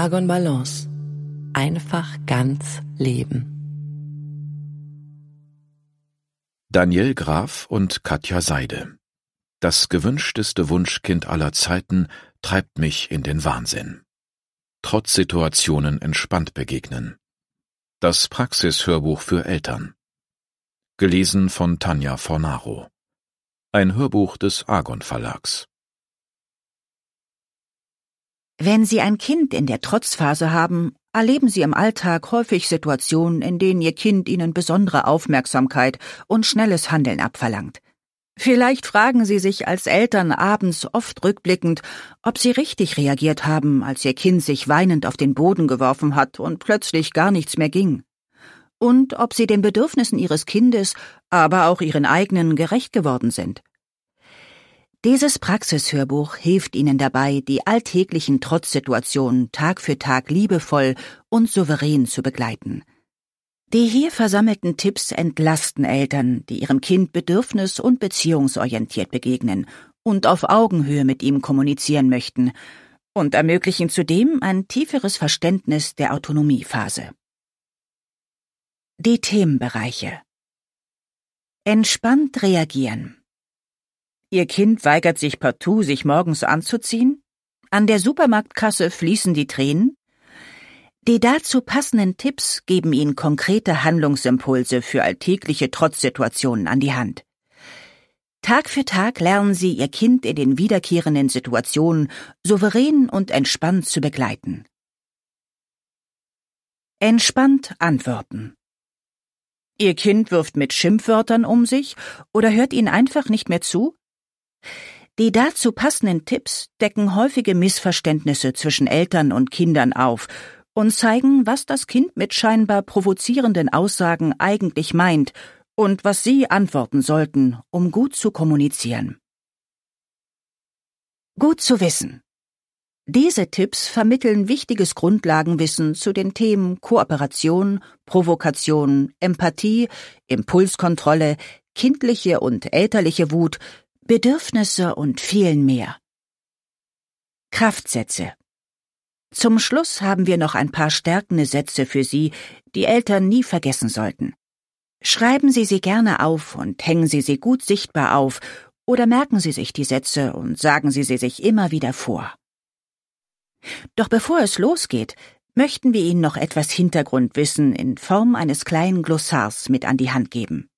Argon Balance. Einfach ganz leben. Daniel Graf und Katja Seide. Das gewünschteste Wunschkind aller Zeiten treibt mich in den Wahnsinn. Trotz Situationen entspannt begegnen. Das Praxishörbuch für Eltern. Gelesen von Tanja Fornaro. Ein Hörbuch des Argon Verlags. Wenn Sie ein Kind in der Trotzphase haben, erleben Sie im Alltag häufig Situationen, in denen Ihr Kind Ihnen besondere Aufmerksamkeit und schnelles Handeln abverlangt. Vielleicht fragen Sie sich als Eltern abends oft rückblickend, ob Sie richtig reagiert haben, als Ihr Kind sich weinend auf den Boden geworfen hat und plötzlich gar nichts mehr ging. Und ob Sie den Bedürfnissen Ihres Kindes, aber auch Ihren eigenen gerecht geworden sind. Dieses Praxishörbuch hilft Ihnen dabei, die alltäglichen Trotzsituationen Tag für Tag liebevoll und souverän zu begleiten. Die hier versammelten Tipps entlasten Eltern, die ihrem Kind bedürfnis- und beziehungsorientiert begegnen und auf Augenhöhe mit ihm kommunizieren möchten und ermöglichen zudem ein tieferes Verständnis der Autonomiephase. Die Themenbereiche Entspannt reagieren Ihr Kind weigert sich partout, sich morgens anzuziehen? An der Supermarktkasse fließen die Tränen? Die dazu passenden Tipps geben Ihnen konkrete Handlungsimpulse für alltägliche Trotzsituationen an die Hand. Tag für Tag lernen Sie Ihr Kind in den wiederkehrenden Situationen souverän und entspannt zu begleiten. Entspannt antworten. Ihr Kind wirft mit Schimpfwörtern um sich oder hört Ihnen einfach nicht mehr zu? Die dazu passenden Tipps decken häufige Missverständnisse zwischen Eltern und Kindern auf und zeigen, was das Kind mit scheinbar provozierenden Aussagen eigentlich meint und was Sie antworten sollten, um gut zu kommunizieren. Gut zu wissen. Diese Tipps vermitteln wichtiges Grundlagenwissen zu den Themen Kooperation, Provokation, Empathie, Impulskontrolle, kindliche und elterliche Wut Bedürfnisse und vielen mehr. Kraftsätze. Zum Schluss haben wir noch ein paar stärkende Sätze für Sie, die Eltern nie vergessen sollten. Schreiben Sie sie gerne auf und hängen Sie sie gut sichtbar auf oder merken Sie sich die Sätze und sagen Sie sie sich immer wieder vor. Doch bevor es losgeht, möchten wir Ihnen noch etwas Hintergrundwissen in Form eines kleinen Glossars mit an die Hand geben.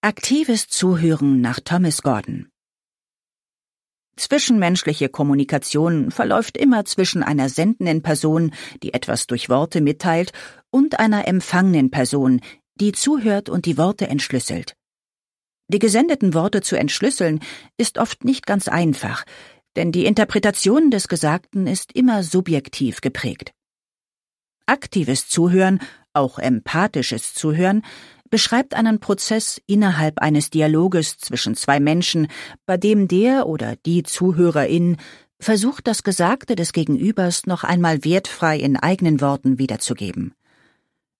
Aktives Zuhören nach Thomas Gordon Zwischenmenschliche Kommunikation verläuft immer zwischen einer sendenden Person, die etwas durch Worte mitteilt, und einer empfangenen Person, die zuhört und die Worte entschlüsselt. Die gesendeten Worte zu entschlüsseln ist oft nicht ganz einfach, denn die Interpretation des Gesagten ist immer subjektiv geprägt. Aktives Zuhören, auch empathisches Zuhören, beschreibt einen Prozess innerhalb eines Dialoges zwischen zwei Menschen, bei dem der oder die Zuhörerin versucht, das Gesagte des Gegenübers noch einmal wertfrei in eigenen Worten wiederzugeben.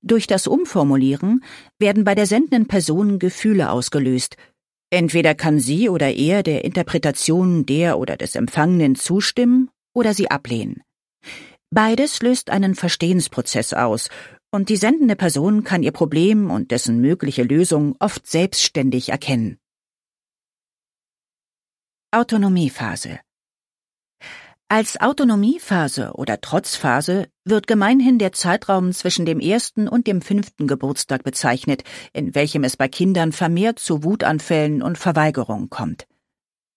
Durch das Umformulieren werden bei der sendenden Person Gefühle ausgelöst. Entweder kann sie oder er der Interpretation der oder des Empfangenen zustimmen oder sie ablehnen. Beides löst einen Verstehensprozess aus und die sendende Person kann ihr Problem und dessen mögliche Lösung oft selbstständig erkennen. Autonomiephase Als Autonomiephase oder Trotzphase wird gemeinhin der Zeitraum zwischen dem ersten und dem fünften Geburtstag bezeichnet, in welchem es bei Kindern vermehrt zu Wutanfällen und Verweigerungen kommt.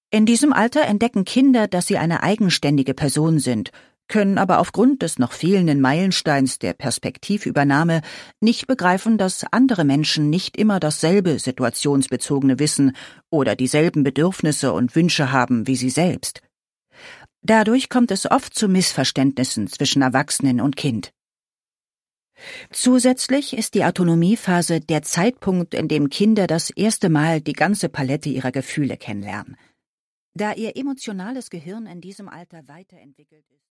In diesem Alter entdecken Kinder, dass sie eine eigenständige Person sind können aber aufgrund des noch fehlenden Meilensteins der Perspektivübernahme nicht begreifen, dass andere Menschen nicht immer dasselbe situationsbezogene Wissen oder dieselben Bedürfnisse und Wünsche haben wie sie selbst. Dadurch kommt es oft zu Missverständnissen zwischen Erwachsenen und Kind. Zusätzlich ist die Autonomiephase der Zeitpunkt, in dem Kinder das erste Mal die ganze Palette ihrer Gefühle kennenlernen. Da ihr emotionales Gehirn in diesem Alter weiterentwickelt ist,